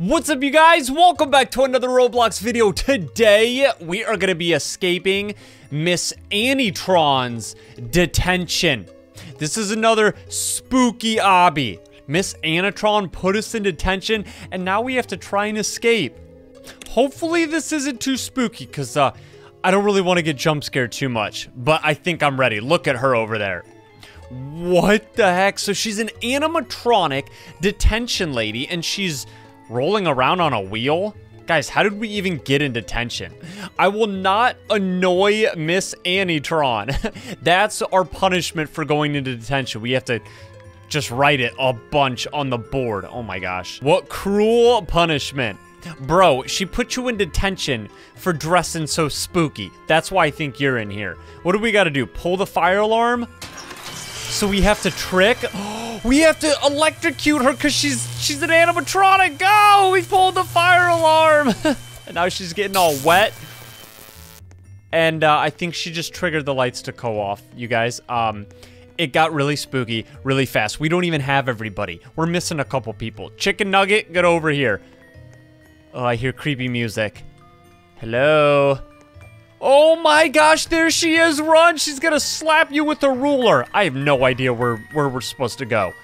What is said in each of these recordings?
What's up you guys? Welcome back to another Roblox video. Today, we are gonna be escaping Miss Anitron's detention. This is another spooky obby. Miss Anitron put us in detention, and now we have to try and escape. Hopefully this isn't too spooky, because uh, I don't really want to get jump scared too much, but I think I'm ready. Look at her over there. What the heck? So she's an animatronic detention lady, and she's rolling around on a wheel? Guys, how did we even get in detention? I will not annoy Miss Anitron. That's our punishment for going into detention. We have to just write it a bunch on the board. Oh my gosh. What cruel punishment. Bro, she put you in detention for dressing so spooky. That's why I think you're in here. What do we gotta do? Pull the fire alarm? So we have to trick? We have to electrocute her because she's she's an animatronic. Go! We pulled the fire alarm. and now she's getting all wet. And uh, I think she just triggered the lights to go off, you guys. Um, it got really spooky really fast. We don't even have everybody. We're missing a couple people. Chicken Nugget, get over here. Oh, I hear creepy music. Hello? Oh my gosh, there she is, run! She's gonna slap you with a ruler. I have no idea where, where we're supposed to go.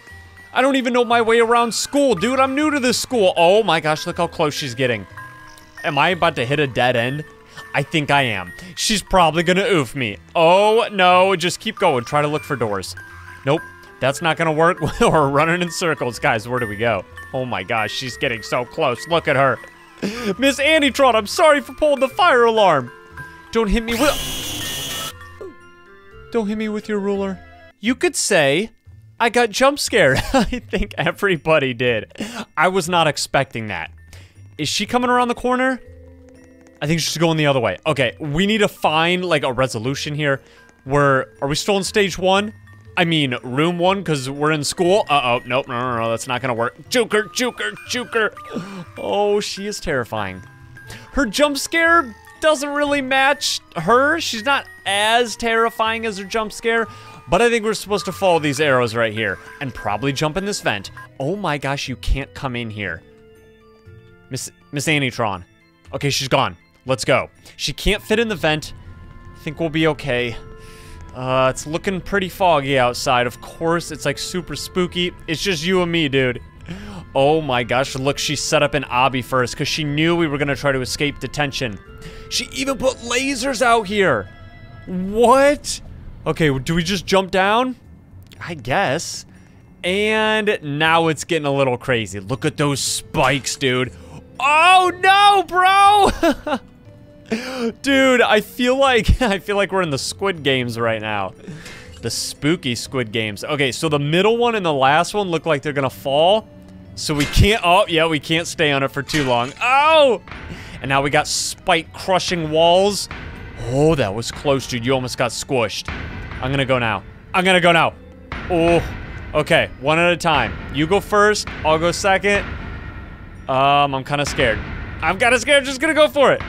I don't even know my way around school, dude. I'm new to this school. Oh my gosh, look how close she's getting. Am I about to hit a dead end? I think I am. She's probably gonna oof me. Oh no, just keep going. Try to look for doors. Nope, that's not gonna work. We're running in circles. Guys, where do we go? Oh my gosh, she's getting so close. Look at her. Miss Anitron, I'm sorry for pulling the fire alarm. Don't hit me with- Don't hit me with your ruler. You could say, I got jump scared. I think everybody did. I was not expecting that. Is she coming around the corner? I think she's going the other way. Okay, we need to find, like, a resolution here. Where, are we still in stage one? I mean, room one, because we're in school. Uh-oh, nope, no, no, no, that's not gonna work. Juke her, juke her, juke her. Oh, she is terrifying. Her jump scare doesn't really match her. She's not as terrifying as her jump scare, but I think we're supposed to follow these arrows right here and probably jump in this vent. Oh my gosh, you can't come in here. Miss Miss Anitron. Okay, she's gone. Let's go. She can't fit in the vent. I think we'll be okay. Uh, it's looking pretty foggy outside. Of course, it's like super spooky. It's just you and me, dude. Oh my gosh, look, she set up an obby first because she knew we were going to try to escape detention. She even put lasers out here. What? Okay, do we just jump down? I guess. And now it's getting a little crazy. Look at those spikes, dude. Oh no, bro! dude, I feel like I feel like we're in the Squid Games right now. The spooky Squid Games. Okay, so the middle one and the last one look like they're gonna fall. So we can't, oh, yeah, we can't stay on it for too long. Oh! And now we got spike crushing walls. Oh, that was close, dude. You almost got squished. I'm gonna go now. I'm gonna go now. Oh, okay, one at a time. You go first, I'll go second. Um, I'm kind of scared. I'm kind of scared, just gonna go for it.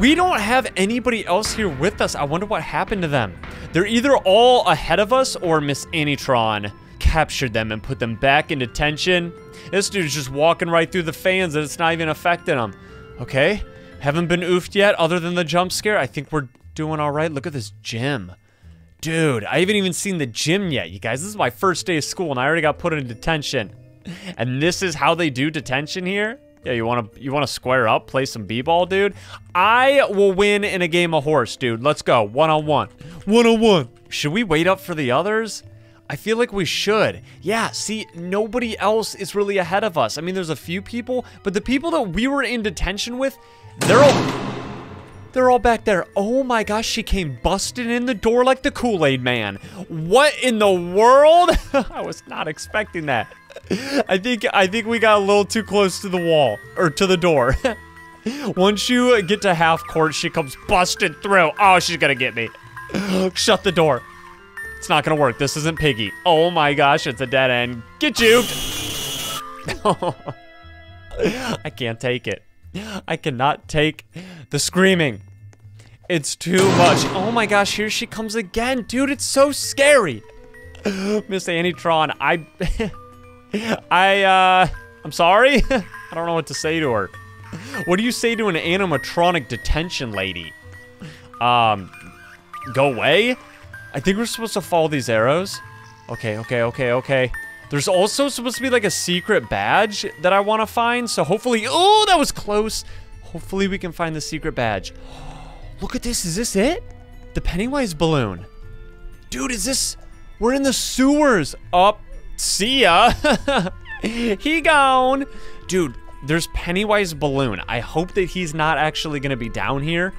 We don't have anybody else here with us. I wonder what happened to them. They're either all ahead of us or Miss Anitron captured them and put them back in detention. This dude's just walking right through the fans and it's not even affecting him. Okay, haven't been oofed yet other than the jump scare. I think we're doing all right. Look at this gym. Dude, I haven't even seen the gym yet, you guys. This is my first day of school and I already got put in detention. And this is how they do detention here? Yeah, you want to you want to square up, play some b-ball, dude? I will win in a game of horse, dude. Let's go. One-on-one. One-on-one. Should we wait up for the others? I feel like we should. Yeah, see, nobody else is really ahead of us. I mean, there's a few people, but the people that we were in detention with, they're all... They're all back there. Oh my gosh, she came busting in the door like the Kool-Aid man. What in the world? I was not expecting that. I think I think we got a little too close to the wall or to the door. Once you get to half court, she comes busting through. Oh, she's gonna get me. Shut the door. It's not gonna work. This isn't Piggy. Oh my gosh, it's a dead end. Get you. I can't take it. I cannot take the screaming. It's too much. Oh my gosh, here she comes again. Dude, it's so scary. Miss Anitron, I... I, uh... I'm sorry. I don't know what to say to her. What do you say to an animatronic detention lady? Um, go away? I think we're supposed to follow these arrows. Okay, okay, okay, okay. There's also supposed to be like a secret badge that I want to find. So hopefully, oh, that was close. Hopefully we can find the secret badge. Look at this, is this it? The Pennywise balloon. Dude, is this, we're in the sewers. Up, oh, see ya. he gone. Dude, there's Pennywise balloon. I hope that he's not actually gonna be down here.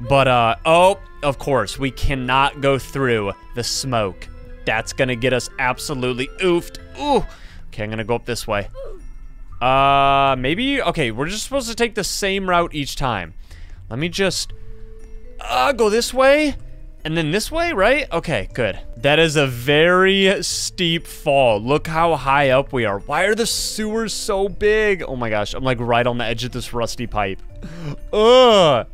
But, uh, oh, of course, we cannot go through the smoke. That's gonna get us absolutely oofed. Ooh. Okay, I'm gonna go up this way. Uh, maybe, okay, we're just supposed to take the same route each time. Let me just, uh, go this way. And then this way, right? Okay, good. That is a very steep fall. Look how high up we are. Why are the sewers so big? Oh my gosh, I'm like right on the edge of this rusty pipe. Ugh.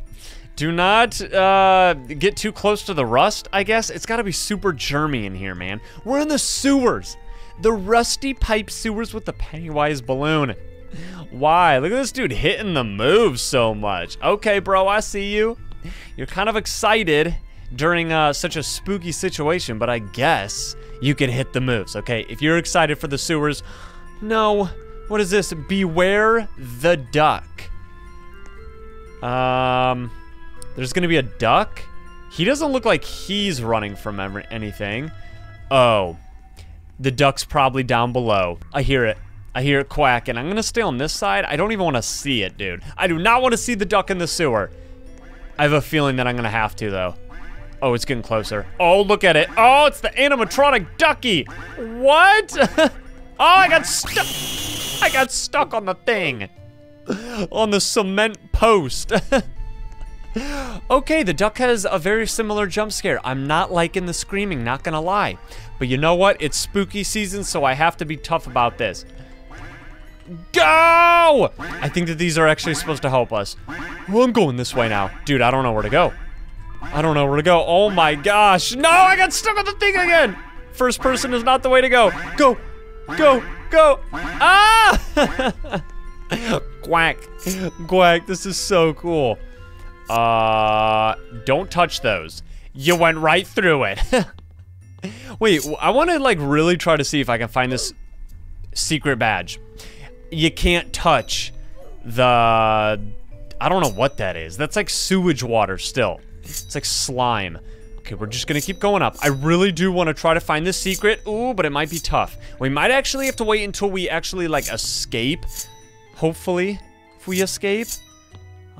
Do not uh, get too close to the rust, I guess. It's got to be super germy in here, man. We're in the sewers. The rusty pipe sewers with the Pennywise balloon. Why? Look at this dude hitting the moves so much. Okay, bro, I see you. You're kind of excited during uh, such a spooky situation, but I guess you can hit the moves, okay? If you're excited for the sewers, no. What is this? Beware the duck. Um... There's gonna be a duck? He doesn't look like he's running from anything. Oh. The duck's probably down below. I hear it. I hear it quacking. I'm gonna stay on this side. I don't even want to see it, dude. I do not want to see the duck in the sewer. I have a feeling that I'm gonna have to, though. Oh, it's getting closer. Oh, look at it. Oh, it's the animatronic ducky. What? oh, I got stuck. I got stuck on the thing. on the cement post. okay, the duck has a very similar jump scare. I'm not liking the screaming, not gonna lie. But you know what? It's spooky season, so I have to be tough about this. Go! I think that these are actually supposed to help us. Well, I'm going this way now. Dude, I don't know where to go. I don't know where to go. Oh my gosh. No, I got stuck on the thing again. First person is not the way to go. Go, go, go. Ah! Quack. Quack, this is so cool. Uh, don't touch those. You went right through it. Wait, I want to like really try to see if I can find this secret badge. You can't touch the, I don't know what that is. That's like sewage water still. It's like slime. Okay, we're just gonna keep going up. I really do want to try to find this secret. Ooh, but it might be tough. We might actually have to wait until we actually like escape. Hopefully, if we escape.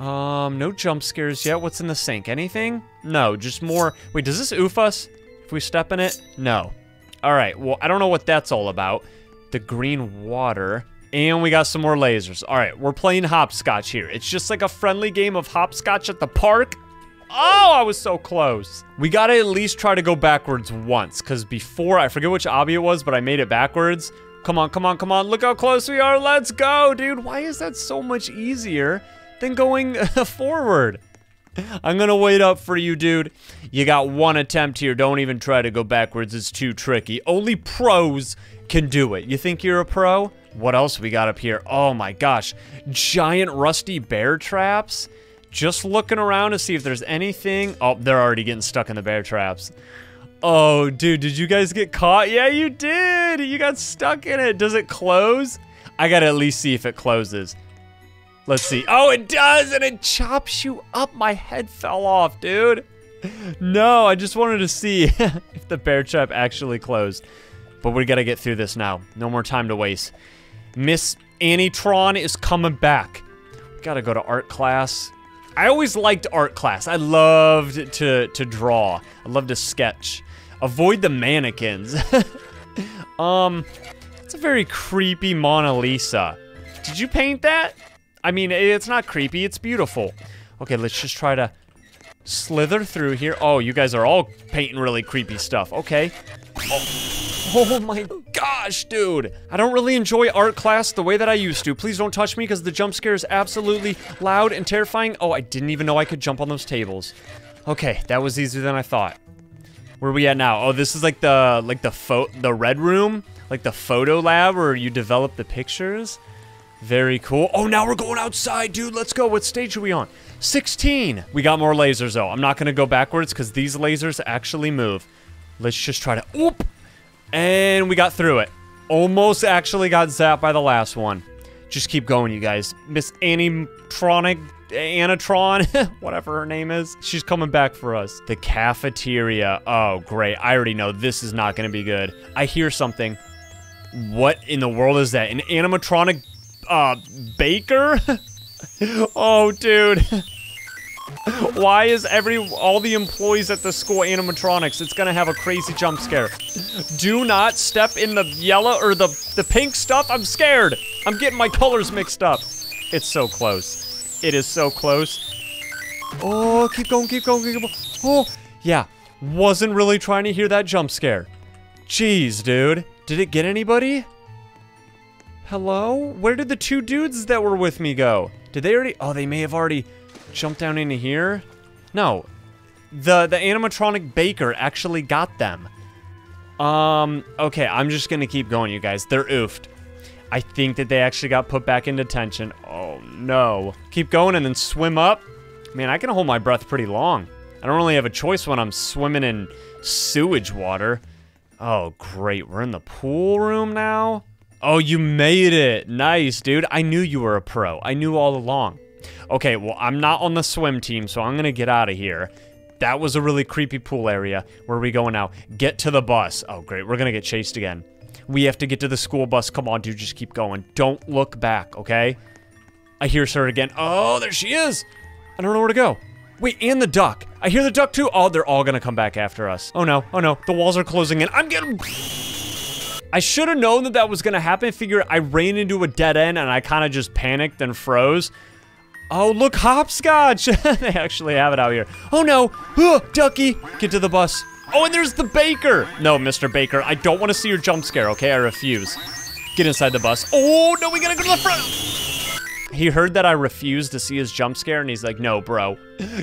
Um, no jump scares yet. What's in the sink? Anything? No, just more. Wait, does this oof us if we step in it? No. All right, well, I don't know what that's all about. The green water. And we got some more lasers. All right, we're playing hopscotch here. It's just like a friendly game of hopscotch at the park. Oh, I was so close. We gotta at least try to go backwards once, because before, I forget which obby it was, but I made it backwards. Come on, come on, come on. Look how close we are. Let's go, dude. Why is that so much easier than going forward. I'm gonna wait up for you, dude. You got one attempt here. Don't even try to go backwards. It's too tricky. Only pros can do it. You think you're a pro? What else we got up here? Oh my gosh. Giant rusty bear traps. Just looking around to see if there's anything. Oh, they're already getting stuck in the bear traps. Oh, dude, did you guys get caught? Yeah, you did. You got stuck in it. Does it close? I gotta at least see if it closes. Let's see. Oh, it does, and it chops you up. My head fell off, dude. No, I just wanted to see if the bear trap actually closed. But we gotta get through this now. No more time to waste. Miss Anitron is coming back. We gotta go to art class. I always liked art class. I loved to, to draw. I loved to sketch. Avoid the mannequins. um, it's a very creepy Mona Lisa. Did you paint that? I mean, it's not creepy, it's beautiful. Okay, let's just try to slither through here. Oh, you guys are all painting really creepy stuff. Okay. Oh. oh my gosh, dude. I don't really enjoy art class the way that I used to. Please don't touch me because the jump scare is absolutely loud and terrifying. Oh, I didn't even know I could jump on those tables. Okay, that was easier than I thought. Where are we at now? Oh, this is like the like the the red room, like the photo lab where you develop the pictures. Very cool. Oh, now we're going outside, dude. Let's go. What stage are we on? 16. We got more lasers, though. I'm not going to go backwards because these lasers actually move. Let's just try to... Oop! And we got through it. Almost actually got zapped by the last one. Just keep going, you guys. Miss Animatronic... Anatron, whatever her name is. She's coming back for us. The cafeteria. Oh, great. I already know this is not going to be good. I hear something. What in the world is that? An animatronic uh, baker? oh, dude. Why is every all the employees at the school animatronics? It's gonna have a crazy jump scare. Do not step in the yellow or the the pink stuff. I'm scared. I'm getting my colors mixed up. It's so close. It is so close. Oh, keep going, keep going, keep going. Oh, yeah. Wasn't really trying to hear that jump scare. Jeez, dude. Did it get anybody? Hello? Where did the two dudes that were with me go? Did they already? Oh, they may have already jumped down into here. No. The, the animatronic baker actually got them. Um, okay, I'm just gonna keep going, you guys. They're oofed. I think that they actually got put back into detention. Oh, no. Keep going and then swim up. Man, I can hold my breath pretty long. I don't really have a choice when I'm swimming in sewage water. Oh, great. We're in the pool room now? Oh, you made it. Nice, dude. I knew you were a pro. I knew all along. Okay, well, I'm not on the swim team, so I'm gonna get out of here. That was a really creepy pool area. Where are we going now? Get to the bus. Oh, great. We're gonna get chased again. We have to get to the school bus. Come on, dude. Just keep going. Don't look back, okay? I hear her again. Oh, there she is. I don't know where to go. Wait, and the duck. I hear the duck too. Oh, they're all gonna come back after us. Oh no, oh no. The walls are closing in. I'm getting... I should have known that that was going to happen. Figure I ran into a dead end and I kind of just panicked and froze. Oh, look, hopscotch. they actually have it out here. Oh, no. Oh, ducky. Get to the bus. Oh, and there's the baker. No, Mr. Baker, I don't want to see your jump scare, okay? I refuse. Get inside the bus. Oh, no, we got to go to the front. He heard that I refused to see his jump scare, and he's like, no, bro.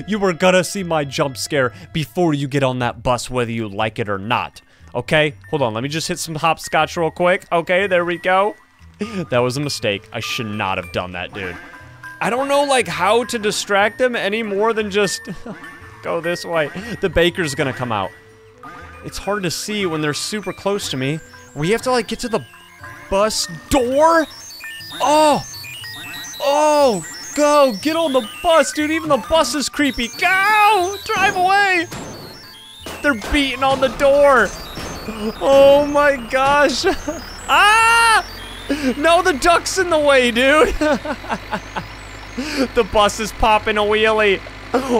You were gonna see my jump scare before you get on that bus, whether you like it or not. Okay, hold on. Let me just hit some hopscotch real quick. Okay, there we go. that was a mistake. I should not have done that, dude. I don't know, like, how to distract them any more than just go this way. The baker's gonna come out. It's hard to see when they're super close to me. We have to, like, get to the bus door? Oh! Oh! Go! Get on the bus, dude! Even the bus is creepy. Go! Drive away! They're beating on the door! Oh my gosh. ah! No, the duck's in the way, dude. the bus is popping a wheelie.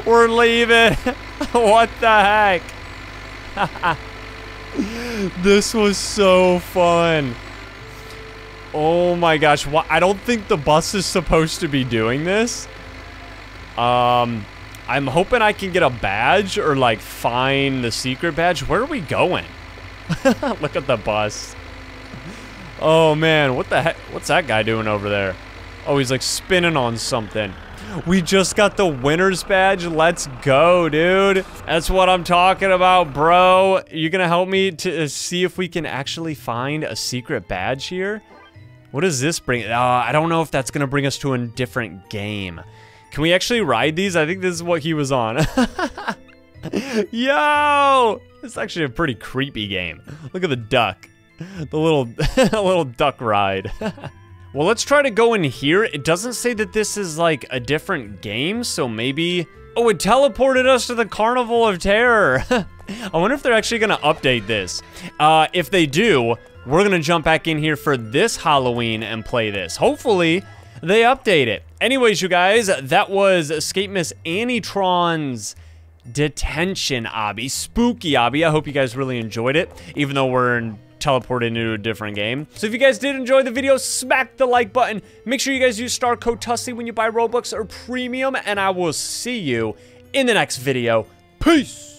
We're leaving. what the heck? this was so fun. Oh my gosh. I don't think the bus is supposed to be doing this. Um, I'm hoping I can get a badge or like find the secret badge. Where are we going? Look at the bus. Oh man, what the heck? What's that guy doing over there? Oh, he's like spinning on something. We just got the winner's badge. Let's go, dude. That's what I'm talking about, bro. You gonna help me to uh, see if we can actually find a secret badge here? What does this bring? Uh, I don't know if that's gonna bring us to a different game. Can we actually ride these? I think this is what he was on. Yo! It's actually a pretty creepy game. Look at the duck. The little, little duck ride. well, let's try to go in here. It doesn't say that this is like a different game, so maybe... Oh, it teleported us to the Carnival of Terror. I wonder if they're actually gonna update this. Uh, if they do, we're gonna jump back in here for this Halloween and play this. Hopefully, they update it. Anyways, you guys, that was Escape Miss Anitron's detention obby, spooky obby. I hope you guys really enjoyed it, even though we're in teleported into a different game. So if you guys did enjoy the video, smack the like button. Make sure you guys use star code TUSSY when you buy Robux or Premium, and I will see you in the next video. Peace!